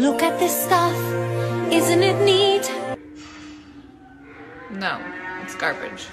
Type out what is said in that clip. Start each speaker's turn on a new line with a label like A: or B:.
A: Look at this stuff, isn't it neat?
B: No, it's garbage.